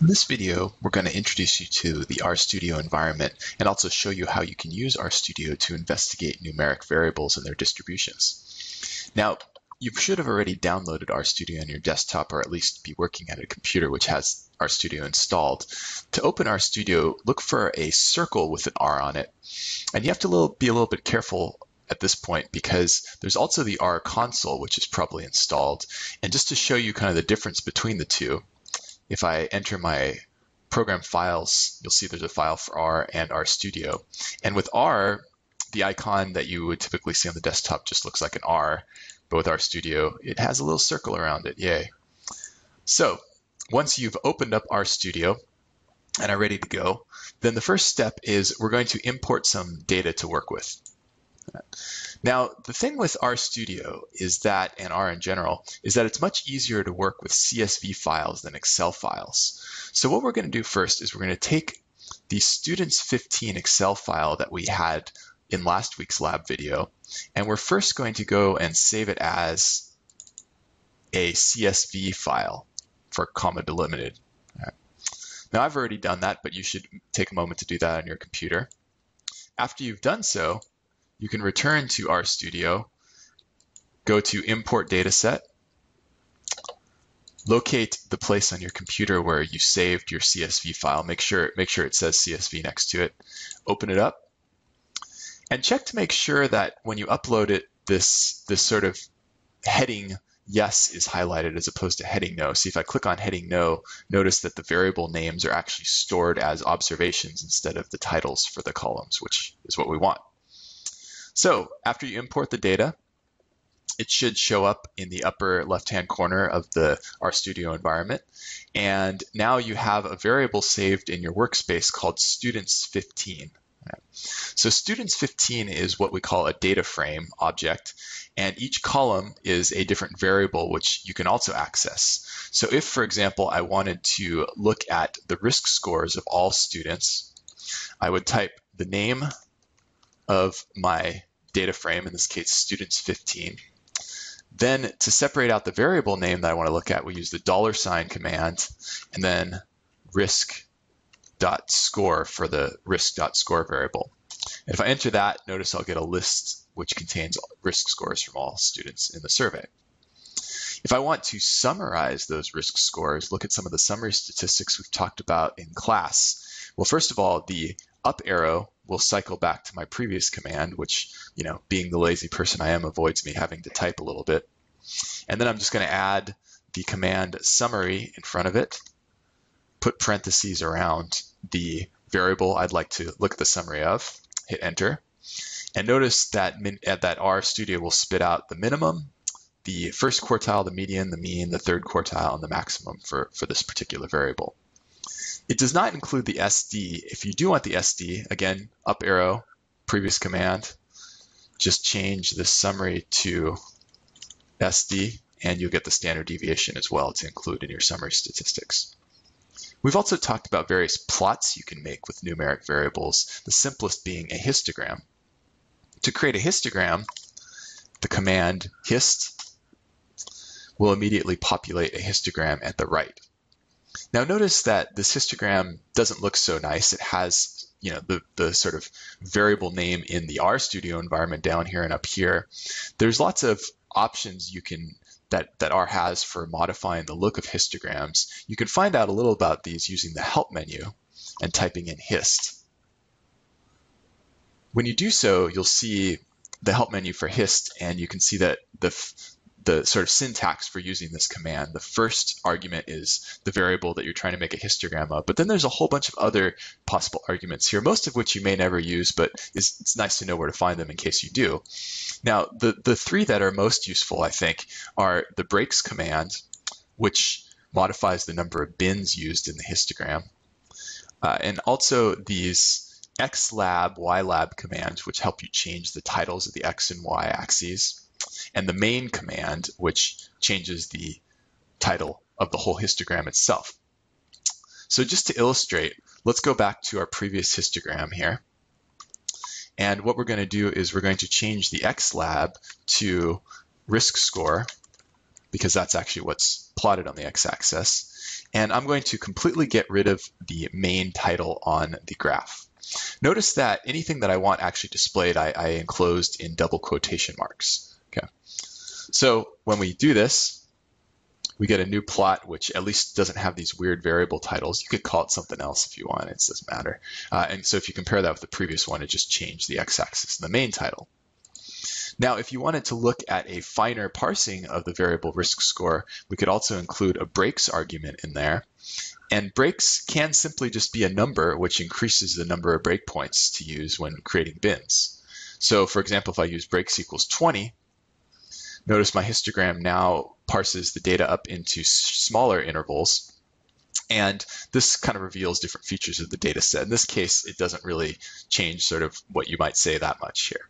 In this video, we're going to introduce you to the RStudio environment and also show you how you can use RStudio to investigate numeric variables and their distributions. Now, you should have already downloaded RStudio on your desktop or at least be working at a computer which has RStudio installed. To open RStudio, look for a circle with an R on it. And you have to be a little bit careful at this point because there's also the R console, which is probably installed. And just to show you kind of the difference between the two, if I enter my program files, you'll see there's a file for R and RStudio. And with R, the icon that you would typically see on the desktop just looks like an R, but with RStudio, it has a little circle around it, yay. So once you've opened up RStudio and are ready to go, then the first step is we're going to import some data to work with. Now, the thing with RStudio is that, and R in general, is that it's much easier to work with CSV files than Excel files. So what we're going to do first is we're going to take the students 15 Excel file that we had in last week's lab video, and we're first going to go and save it as a CSV file for comma delimited. Now I've already done that, but you should take a moment to do that on your computer. After you've done so, you can return to RStudio, go to Import Dataset, locate the place on your computer where you saved your CSV file. Make sure, make sure it says CSV next to it. Open it up, and check to make sure that when you upload it, this, this sort of heading yes is highlighted as opposed to heading no. See if I click on heading no, notice that the variable names are actually stored as observations instead of the titles for the columns, which is what we want. So after you import the data, it should show up in the upper left-hand corner of the RStudio environment. And now you have a variable saved in your workspace called students15. So students15 is what we call a data frame object, and each column is a different variable which you can also access. So if, for example, I wanted to look at the risk scores of all students, I would type the name of my data frame, in this case students 15. Then to separate out the variable name that I want to look at, we use the dollar sign command and then risk dot score for the risk dot score variable. If I enter that, notice I'll get a list which contains risk scores from all students in the survey. If I want to summarize those risk scores, look at some of the summary statistics we've talked about in class. Well, first of all, the up arrow will cycle back to my previous command, which, you know, being the lazy person I am, avoids me having to type a little bit. And then I'm just going to add the command summary in front of it, put parentheses around the variable I'd like to look at the summary of, hit enter. And notice that min, uh, that RStudio will spit out the minimum, the first quartile, the median, the mean, the third quartile, and the maximum for, for this particular variable. It does not include the SD. If you do want the SD, again, up arrow, previous command, just change the summary to SD, and you'll get the standard deviation as well to include in your summary statistics. We've also talked about various plots you can make with numeric variables, the simplest being a histogram. To create a histogram, the command hist will immediately populate a histogram at the right. Now notice that this histogram doesn't look so nice. It has you know the, the sort of variable name in the RStudio environment down here and up here. There's lots of options you can that, that R has for modifying the look of histograms. You can find out a little about these using the help menu and typing in hist. When you do so, you'll see the help menu for hist, and you can see that the the sort of syntax for using this command. The first argument is the variable that you're trying to make a histogram of, but then there's a whole bunch of other possible arguments here, most of which you may never use, but it's, it's nice to know where to find them in case you do. Now, the, the three that are most useful, I think, are the breaks command, which modifies the number of bins used in the histogram, uh, and also these xlab, ylab commands, which help you change the titles of the x and y axes and the main command, which changes the title of the whole histogram itself. So just to illustrate, let's go back to our previous histogram here. And what we're going to do is we're going to change the X lab to risk score, because that's actually what's plotted on the x-axis. and I'm going to completely get rid of the main title on the graph. Notice that anything that I want actually displayed, I, I enclosed in double quotation marks. Okay. So when we do this, we get a new plot which at least doesn't have these weird variable titles. You could call it something else if you want, it doesn't matter. Uh, and so if you compare that with the previous one, it just changed the x-axis in the main title. Now, if you wanted to look at a finer parsing of the variable risk score, we could also include a breaks argument in there. And breaks can simply just be a number which increases the number of breakpoints to use when creating bins. So for example, if I use breaks equals 20, notice my histogram now parses the data up into smaller intervals. And this kind of reveals different features of the data set. In this case, it doesn't really change sort of what you might say that much here.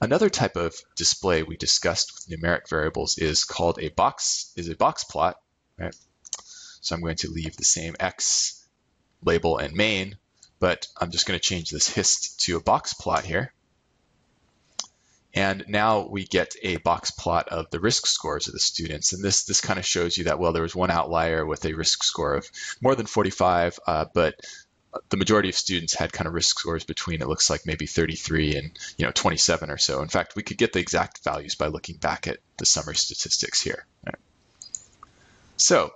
Another type of display we discussed with numeric variables is called a box, is a box plot. Right? So I'm going to leave the same X label and main, but I'm just going to change this hist to a box plot here. And now we get a box plot of the risk scores of the students. And this, this kind of shows you that, well, there was one outlier with a risk score of more than 45, uh, but the majority of students had kind of risk scores between, it looks like maybe 33 and, you know, 27 or so. In fact, we could get the exact values by looking back at the summary statistics here. Right. So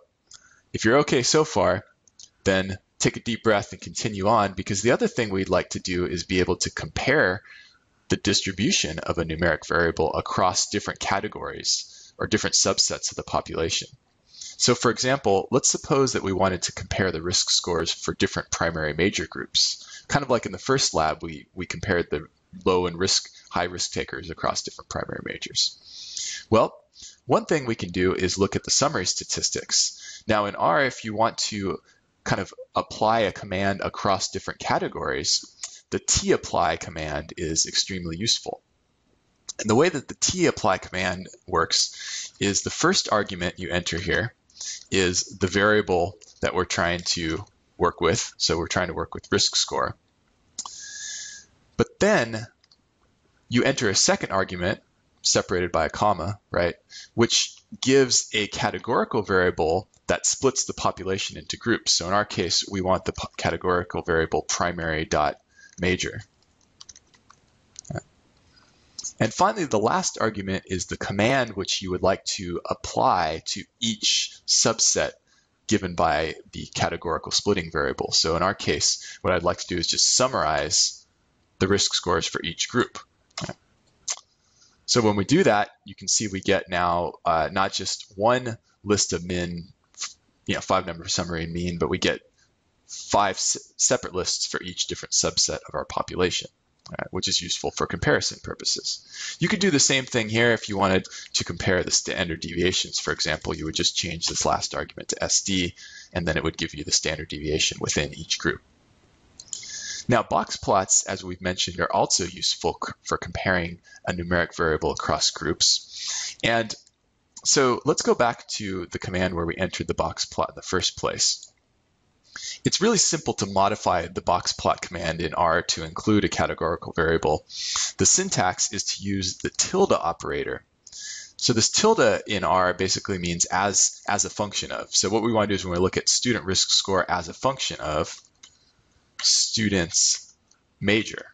if you're okay so far, then take a deep breath and continue on because the other thing we'd like to do is be able to compare the distribution of a numeric variable across different categories or different subsets of the population. So for example, let's suppose that we wanted to compare the risk scores for different primary major groups. Kind of like in the first lab, we, we compared the low and risk, high risk takers across different primary majors. Well, one thing we can do is look at the summary statistics. Now in R, if you want to kind of apply a command across different categories, the tapply command is extremely useful. And the way that the tapply command works is the first argument you enter here is the variable that we're trying to work with. So we're trying to work with risk score. But then you enter a second argument separated by a comma, right, which gives a categorical variable that splits the population into groups. So in our case, we want the categorical variable primary dot major. And finally, the last argument is the command which you would like to apply to each subset given by the categorical splitting variable. So in our case, what I'd like to do is just summarize the risk scores for each group. So when we do that, you can see we get now uh, not just one list of min, you know, five number summary and mean, but we get five separate lists for each different subset of our population, right, which is useful for comparison purposes. You could do the same thing here if you wanted to compare the standard deviations. For example, you would just change this last argument to SD, and then it would give you the standard deviation within each group. Now, box plots, as we've mentioned, are also useful for comparing a numeric variable across groups. And so let's go back to the command where we entered the box plot in the first place. It's really simple to modify the box plot command in R to include a categorical variable. The syntax is to use the tilde operator. So this tilde in R basically means as, as a function of. So what we want to do is when we look at student risk score as a function of, student's major.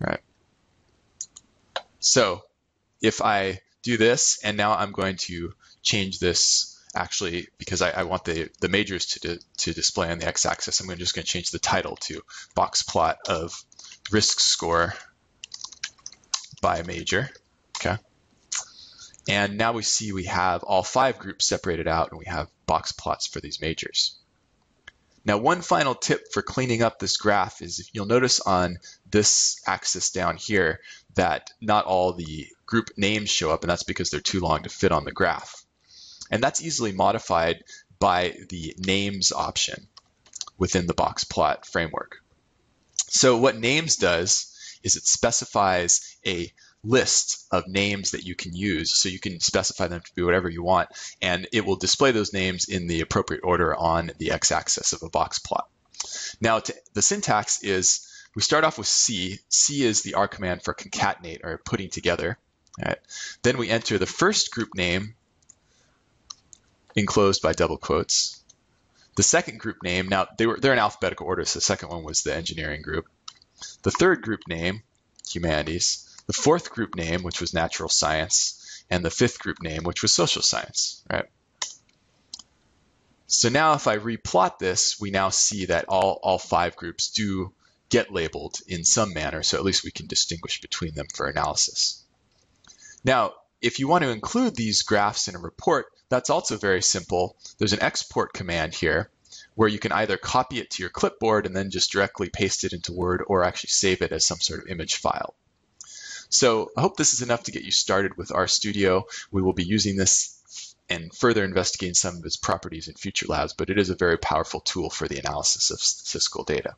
Right. So if I do this, and now I'm going to change this actually because I, I want the, the majors to, to display on the x-axis, I'm just going to change the title to box plot of risk score by major. Okay. And now we see we have all five groups separated out and we have box plots for these majors. Now, one final tip for cleaning up this graph is if you'll notice on this axis down here that not all the group names show up, and that's because they're too long to fit on the graph. And that's easily modified by the names option within the box plot framework. So what names does is it specifies a list of names that you can use. So you can specify them to be whatever you want, and it will display those names in the appropriate order on the x-axis of a box plot. Now, to, the syntax is we start off with C. C is the R command for concatenate or putting together. Right? Then we enter the first group name enclosed by double quotes. The second group name, now they were they're in alphabetical order, so the second one was the engineering group. The third group name, humanities. The fourth group name, which was natural science, and the fifth group name, which was social science, right? So now if I replot this, we now see that all, all five groups do get labeled in some manner, so at least we can distinguish between them for analysis. Now, if you want to include these graphs in a report, that's also very simple. There's an export command here where you can either copy it to your clipboard and then just directly paste it into Word or actually save it as some sort of image file. So I hope this is enough to get you started with RStudio. We will be using this and further investigating some of its properties in future labs, but it is a very powerful tool for the analysis of statistical data.